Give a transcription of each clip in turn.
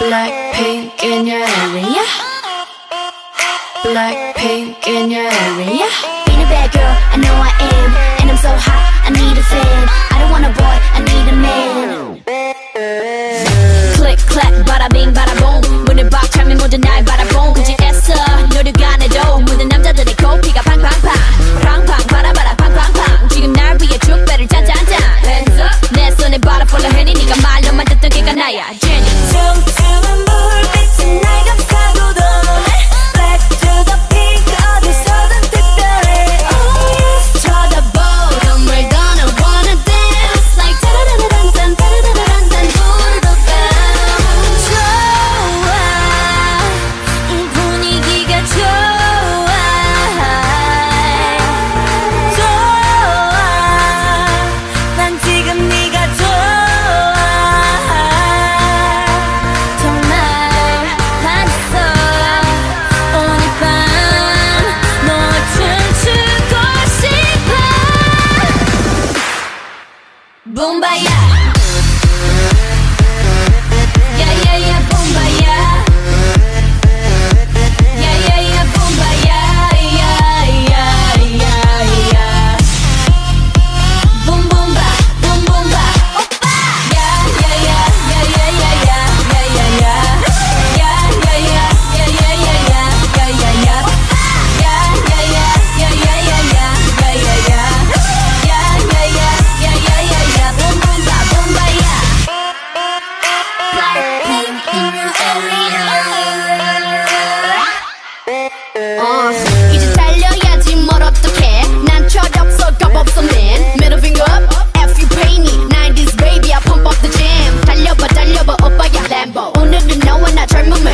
Black pink in your area. BLACKPINK in your area. Being a bad girl, I know I am. And I'm so hot, I need a fan. I don't want a boy, I need a man. Click, clack, bada bing, bada boom. 문을 박, 잠이 못 드나,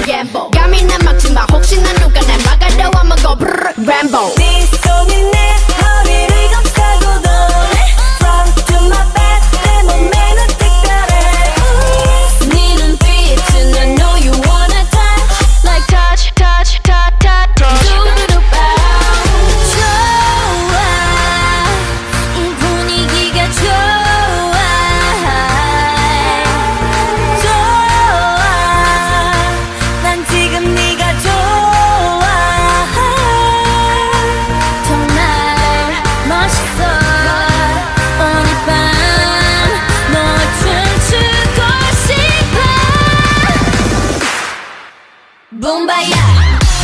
Rambo 감히 난 막지 마 혹시나 누가 날 막아도 I'ma go brrr, Rambo fire.